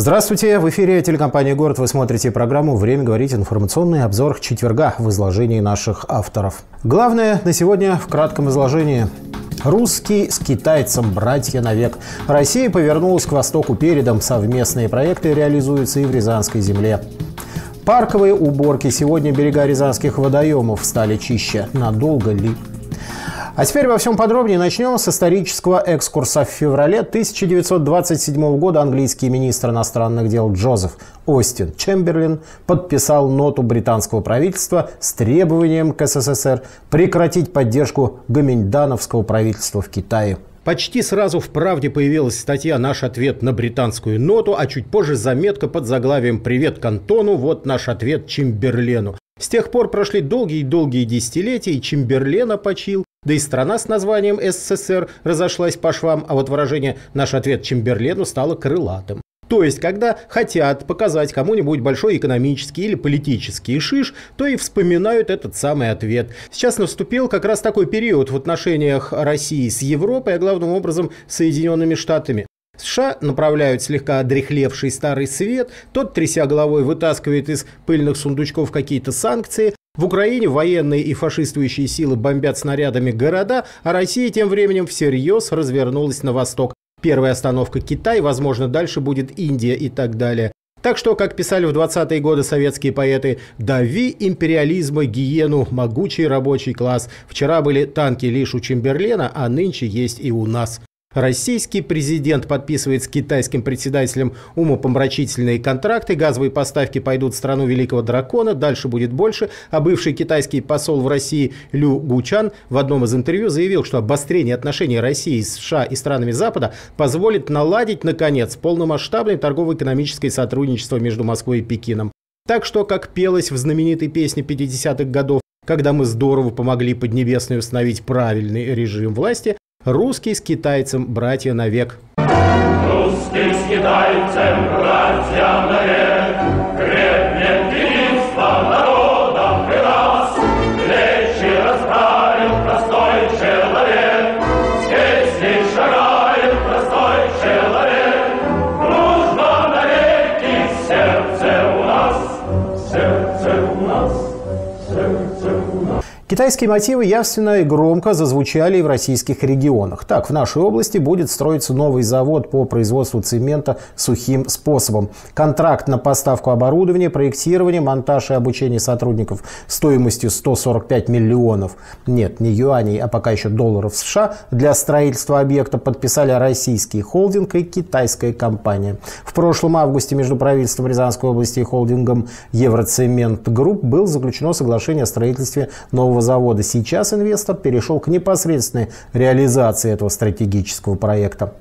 Здравствуйте! В эфире телекомпании «Город». Вы смотрите программу «Время говорить». Информационный обзор четверга в изложении наших авторов. Главное на сегодня в кратком изложении. Русский с китайцем братья навек. Россия повернулась к востоку передом. Совместные проекты реализуются и в Рязанской земле. Парковые уборки. Сегодня берега рязанских водоемов стали чище. Надолго ли? А теперь во всем подробнее начнем с исторического экскурса. В феврале 1927 года английский министр иностранных дел Джозеф Остин Чемберлин подписал ноту британского правительства с требованием к СССР прекратить поддержку гоминдановского правительства в Китае. Почти сразу в «Правде» появилась статья «Наш ответ на британскую ноту», а чуть позже заметка под заглавием «Привет Кантону, вот наш ответ Чемберлену». С тех пор прошли долгие-долгие десятилетия, и Чемберлена почил, да и страна с названием СССР разошлась по швам, а вот выражение «наш ответ Чемберлену» стало крылатым. То есть, когда хотят показать кому-нибудь большой экономический или политический шиш, то и вспоминают этот самый ответ. Сейчас наступил как раз такой период в отношениях России с Европой, а главным образом с Соединенными Штатами. США направляют слегка одрехлевший старый свет, тот, тряся головой, вытаскивает из пыльных сундучков какие-то санкции, в Украине военные и фашистующие силы бомбят снарядами города, а Россия тем временем всерьез развернулась на восток. Первая остановка Китай, возможно, дальше будет Индия и так далее. Так что, как писали в 20-е годы советские поэты, «дави империализма гиену, могучий рабочий класс». Вчера были танки лишь у Чемберлена, а нынче есть и у нас. Российский президент подписывает с китайским председателем умопомрачительные контракты, газовые поставки пойдут в страну Великого Дракона, дальше будет больше, а бывший китайский посол в России Лю Гучан в одном из интервью заявил, что обострение отношений России с США и странами Запада позволит наладить, наконец, полномасштабное торгово-экономическое сотрудничество между Москвой и Пекином. Так что, как пелось в знаменитой песне 50-х годов, когда мы здорово помогли Поднебесной установить правильный режим власти, Русский с китайцем братья навек. Русский с китайцем братья Китайские мотивы явственно и громко зазвучали и в российских регионах. Так, в нашей области будет строиться новый завод по производству цемента сухим способом. Контракт на поставку оборудования, проектирование, монтаж и обучение сотрудников стоимостью 145 миллионов, нет, не юаней, а пока еще долларов США, для строительства объекта подписали российский холдинг и китайская компания. В прошлом августе между правительством Рязанской области и холдингом Евроцемент Групп был заключено соглашение о строительстве нового нового завода. Сейчас инвестор перешел к непосредственной реализации этого стратегического проекта.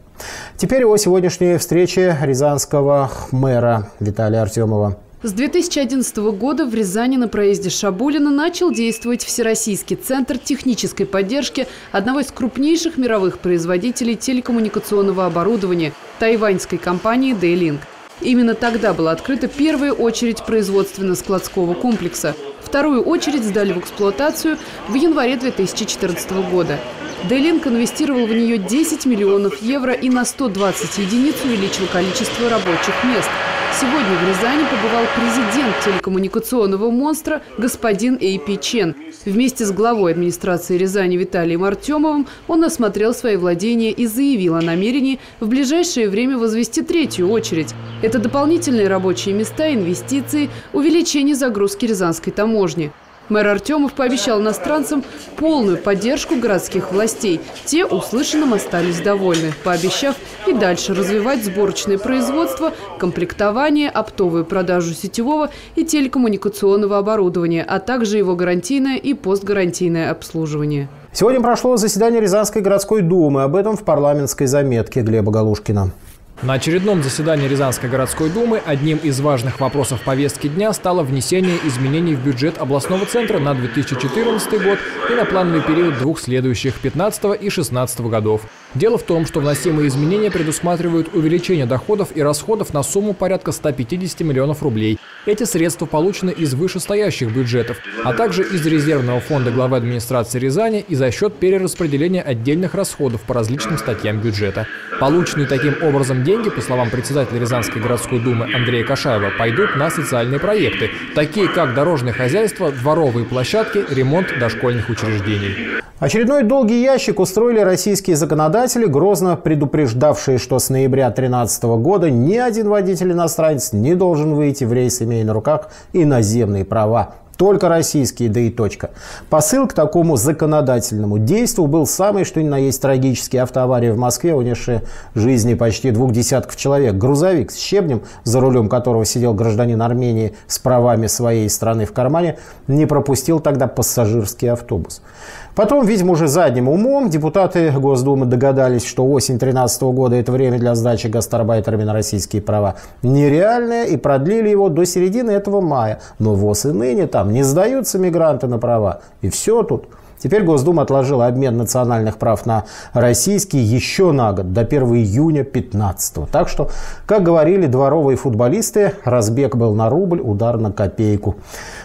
Теперь о сегодняшней встрече рязанского мэра Виталия Артемова. С 2011 года в Рязани на проезде Шабулина начал действовать Всероссийский центр технической поддержки одного из крупнейших мировых производителей телекоммуникационного оборудования – тайваньской компании «Дейлинг». Именно тогда была открыта первая очередь производственно-складского комплекса – Вторую очередь сдали в эксплуатацию в январе 2014 года. Дейлинг инвестировал в нее 10 миллионов евро и на 120 единиц увеличил количество рабочих мест. Сегодня в Рязани побывал президент телекоммуникационного монстра господин Эйпи Чен. Вместе с главой администрации Рязани Виталием Артемовым он осмотрел свои владения и заявил о намерении в ближайшее время возвести третью очередь. Это дополнительные рабочие места, инвестиции, увеличение загрузки рязанской таможни. Мэр Артемов пообещал иностранцам полную поддержку городских властей. Те услышанным остались довольны, пообещав и дальше развивать сборочное производство, комплектование, оптовую продажу сетевого и телекоммуникационного оборудования, а также его гарантийное и постгарантийное обслуживание. Сегодня прошло заседание Рязанской городской думы. Об этом в парламентской заметке Глеба Галушкина. На очередном заседании Рязанской городской думы одним из важных вопросов повестки дня стало внесение изменений в бюджет областного центра на 2014 год и на плановый период двух следующих – 15 и 16 годов. Дело в том, что вносимые изменения предусматривают увеличение доходов и расходов на сумму порядка 150 миллионов рублей. Эти средства получены из вышестоящих бюджетов, а также из резервного фонда главы администрации Рязани и за счет перераспределения отдельных расходов по различным статьям бюджета. Полученные таким образом деньги, по словам председателя Рязанской городской думы Андрея Кашаева, пойдут на социальные проекты, такие как дорожное хозяйство, дворовые площадки, ремонт дошкольных учреждений. Очередной долгий ящик устроили российские законодатели, грозно предупреждавшие, что с ноября 2013 года ни один водитель-иностранец не должен выйти в рейс, имея на руках иноземные права. Только российские, да и точка. Посыл к такому законодательному действию был самый, что ни на есть трагический. Автоавария в Москве, унесшая жизни почти двух десятков человек. Грузовик с щебнем, за рулем которого сидел гражданин Армении с правами своей страны в кармане, не пропустил тогда пассажирский автобус. Потом, видимо, уже задним умом депутаты Госдумы догадались, что осень 2013 года – это время для сдачи гастарбайтерами на российские права нереальное и продлили его до середины этого мая. Но ВОЗ и ныне там не сдаются мигранты на права. И все тут – Теперь Госдума отложила обмен национальных прав на российские еще на год, до 1 июня 2015. Так что, как говорили дворовые футболисты, разбег был на рубль, удар на копейку.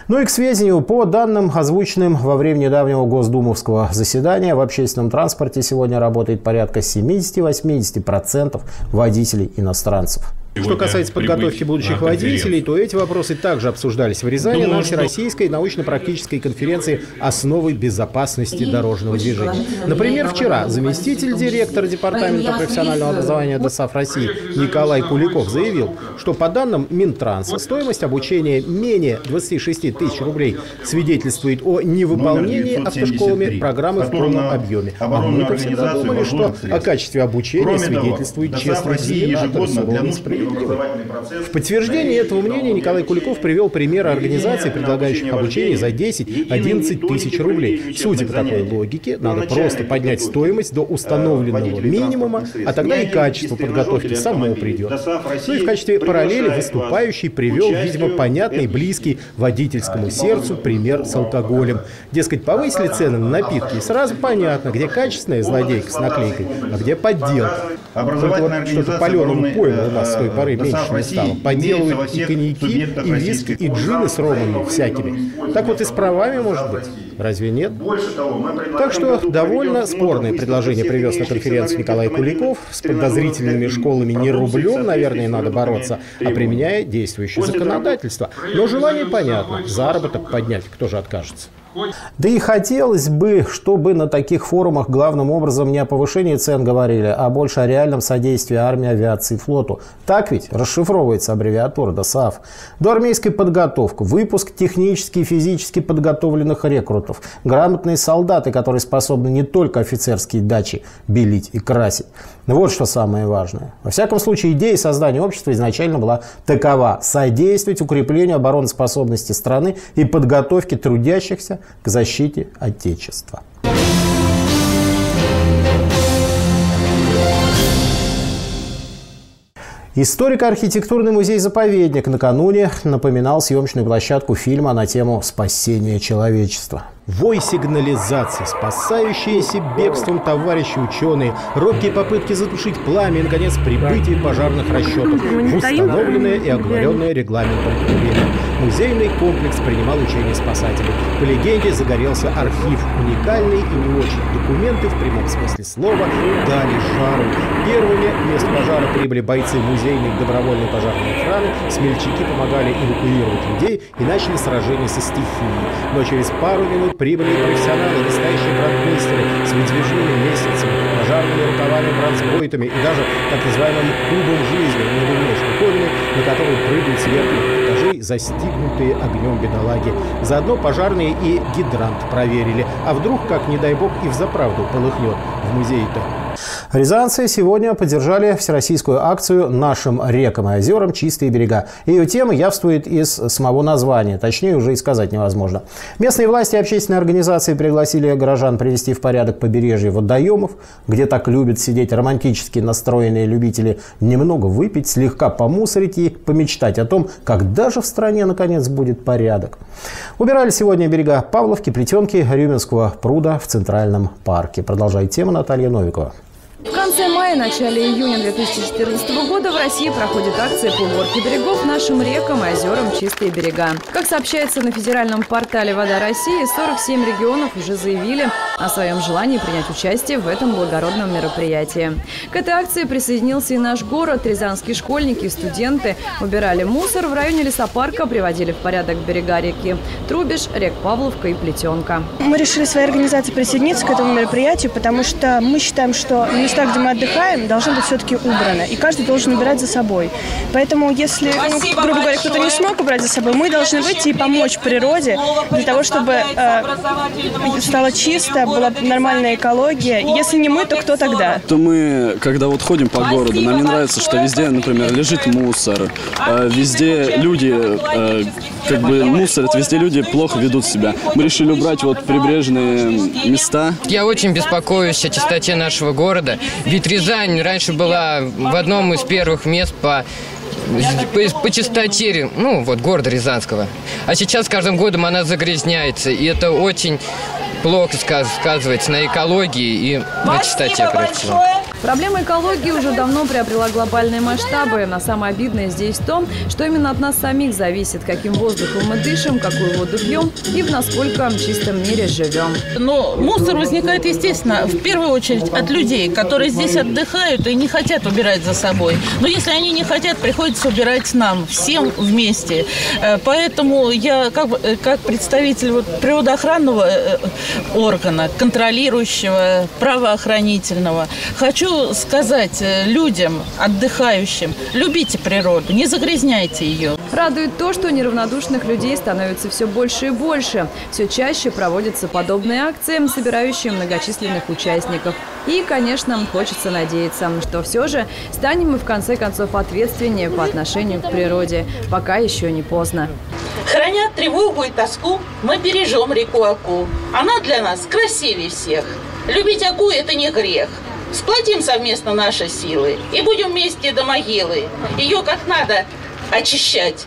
Ну и к сведению, по данным, озвученным во время недавнего Госдумовского заседания, в общественном транспорте сегодня работает порядка 70-80% водителей иностранцев. Что касается подготовки будущих водителей, то эти вопросы также обсуждались в Рязани Думаю, на Всероссийской научно-практической конференции «Основы безопасности дорожного движения». Например, вчера заместитель директора Департамента профессионального образования ДОСАФ России Николай Куликов заявил, что по данным Минтранса стоимость обучения менее 26 тысяч рублей свидетельствует о невыполнении автошколами программы в полном объеме. А мы-то всегда думали, что о качестве обучения свидетельствует честный экзаменатор, суровый в подтверждение этого мнения Николай Куликов привел примеры организаций, предлагающих обучение за 10-11 тысяч рублей. Судя по такой логике, надо просто поднять стоимость до установленного минимума, а тогда и качество подготовки само придет. Ну и в качестве параллели выступающий привел, видимо, понятный, близкий водительскому сердцу пример с алкоголем. Дескать, повысили цены на напитки, и сразу понятно, где качественная злодейка с наклейкой, а где подделка. Только вот что-то паленому пойло у нас с поры меньше не стало. Поделывают и коньяки, и виски, и джины с ромами всякими. Так вот и с правами, может быть. Разве нет? Так что довольно спорное предложение привез на конференцию Николай Куликов. С подозрительными школами не рублем, наверное, надо бороться, а применяя действующее законодательство. Но желание понятно. Заработок поднять кто же откажется? Да и хотелось бы, чтобы на таких форумах главным образом не о повышении цен говорили, а больше о реальном содействии армии, авиации флоту. Так ведь расшифровывается аббревиатура ДОСААФ. Доармейская подготовка, выпуск технически и физически подготовленных рекрутов, грамотные солдаты, которые способны не только офицерские дачи белить и красить. Вот что самое важное. Во всяком случае, идея создания общества изначально была такова – содействовать укреплению обороноспособности страны и подготовке трудящихся к защите Отечества. Историко-архитектурный музей-заповедник накануне напоминал съемочную площадку фильма на тему «Спасение человечества». Вой сигнализации, спасающиеся бегством товарищи ученые, робкие попытки затушить пламя и, наконец, прибытие пожарных расчетов в установленное и оговоренное регламентом время. Музейный комплекс принимал учения спасателей. По легенде, загорелся архив. Уникальный и не очень. Документы в прямом смысле слова дали жару. Первыми к месту пожара прибыли бойцы музейной добровольной пожарной охраны. Смельчаки помогали эвакуировать людей и начали сражение со стихией. Но через пару минут прибыли профессионалы, настоящие брандмейстеры с выдвижными лестницами, пожарными рукавами, бронзбойтами и даже так называемым кубом жизни, надувной штуковиной, на которой прыгают сверху этажей, застигнутые огнем бедолаги. Заодно пожарные и гидрант проверили. А вдруг, как не дай бог, и взаправду полыхнет в музее-то. Рязанцы сегодня поддержали всероссийскую акцию «Нашим рекам и озерам чистые берега». Ее тема явствует из самого названия, точнее уже и сказать невозможно. Местные власти и общественные организации пригласили горожан привести в порядок побережье водоемов, где так любят сидеть романтически настроенные любители немного выпить, слегка помусорить и помечтать о том, когда же в стране наконец будет порядок. Убирали сегодня берега Павловки, Плетенки, Рюминского пруда в Центральном парке. Продолжает тема Наталья Новикова. Мая начале июня 2014 года в России проходит акция по уборке берегов нашим рекам и озерам «Чистые берега». Как сообщается на федеральном портале «Вода России», 47 регионов уже заявили о своем желании принять участие в этом благородном мероприятии. К этой акции присоединился и наш город. Рязанские школьники и студенты убирали мусор в районе лесопарка, приводили в порядок берега реки Трубиш, рек Павловка и Плетенка. Мы решили своей организации присоединиться к этому мероприятию, потому что мы считаем, что места, где мы отдыхаем, должны быть все-таки убраны, и каждый должен убирать за собой. Поэтому, если, ну, грубо говоря, кто-то не смог убрать за собой, мы должны выйти и помочь природе для того, чтобы э, стало чисто, была нормальная экология. И если не мы, то кто тогда? То мы, когда вот ходим по городу, нам не нравится, что везде, например, лежит мусор, э, везде люди э, как бы мусорят, везде люди плохо ведут себя. Мы решили убрать вот прибрежные места. Я очень беспокоюсь о чистоте нашего города, ведь Рязань раньше была в одном из первых мест по по, по чистоте, ну, вот, города Рязанского. А сейчас с каждым годом она загрязняется, и это очень плохо сказывается на экологии и на чистоте. Проблема экологии уже давно приобрела глобальные масштабы. Но самое обидное здесь в том, что именно от нас самих зависит, каким воздухом мы дышим, какую воду пьем и в насколько чистом мире живем. Но мусор возникает, естественно, в первую очередь от людей, которые здесь отдыхают и не хотят убирать за собой. Но если они не хотят, приходится убирать нам, всем вместе. Э, поэтому я, как, э, как представитель вот природоохранного э, органа, контролирующего, правоохранительного, хочу сказать э, людям, отдыхающим, любите природу, не загрязняйте ее. Радует то, что неравнодушных людей становится все больше и больше. Все чаще проводятся подобные акции, собирающие многочисленных участников. И, конечно, хочется надеяться, что все же станем мы в конце концов ответственнее по отношению к природе, пока еще не поздно. Храня тревогу и тоску, мы бережем реку Аку. Она для нас красивее всех. Любить Аку – это не грех. Сплотим совместно наши силы и будем вместе до могилы. Ее как надо очищать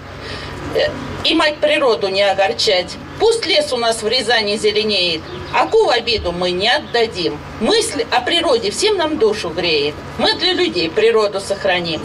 э, и мать природу не огорчать. Пусть лес у нас в Рязани зеленеет, аку в обиду мы не отдадим. Мысль о природе всем нам душу греет. Мы для людей природу сохраним.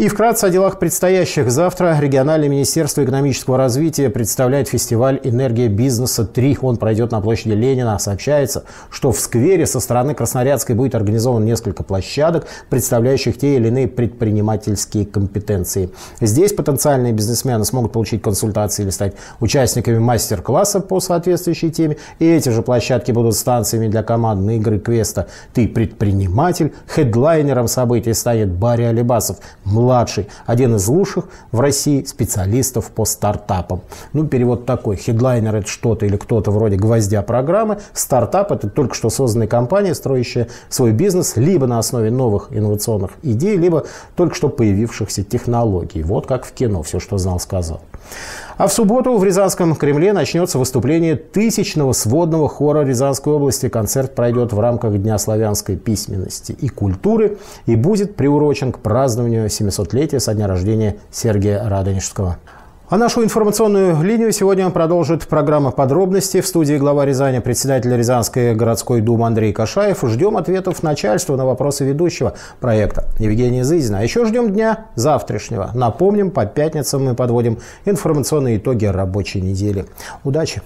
И вкратце о делах предстоящих. Завтра региональное министерство экономического развития представляет фестиваль «Энергия бизнеса-3». Он пройдет на площади Ленина. Сообщается, что в сквере со стороны Красноярской будет организовано несколько площадок, представляющих те или иные предпринимательские компетенции. Здесь потенциальные бизнесмены смогут получить консультации или стать участниками мастер-класса по соответствующей теме. И эти же площадки будут станциями для командной игры квеста «Ты предприниматель». Хедлайнером событий станет Барри Алибасов – младший, один из лучших в России специалистов по стартапам. Ну, перевод такой. Хедлайнер – это что-то или кто-то вроде гвоздя программы. Стартап – это только что созданная компания, строящая свой бизнес либо на основе новых инновационных идей, либо только что появившихся технологий. Вот как в кино. Все, что знал, сказал. А в субботу в Рязанском Кремле начнется выступление тысячного сводного хора Рязанской области. Концерт пройдет в рамках Дня славянской письменности и культуры и будет приурочен к празднованию 700-летия со дня рождения Сергия Радонежского. А нашу информационную линию сегодня продолжит программа «Подробности». В студии глава Рязани, председатель Рязанской городской думы Андрей Кашаев. Ждем ответов начальства на вопросы ведущего проекта Евгения Зызина. А еще ждем дня завтрашнего. Напомним, по пятницам мы подводим информационные итоги рабочей недели. Удачи!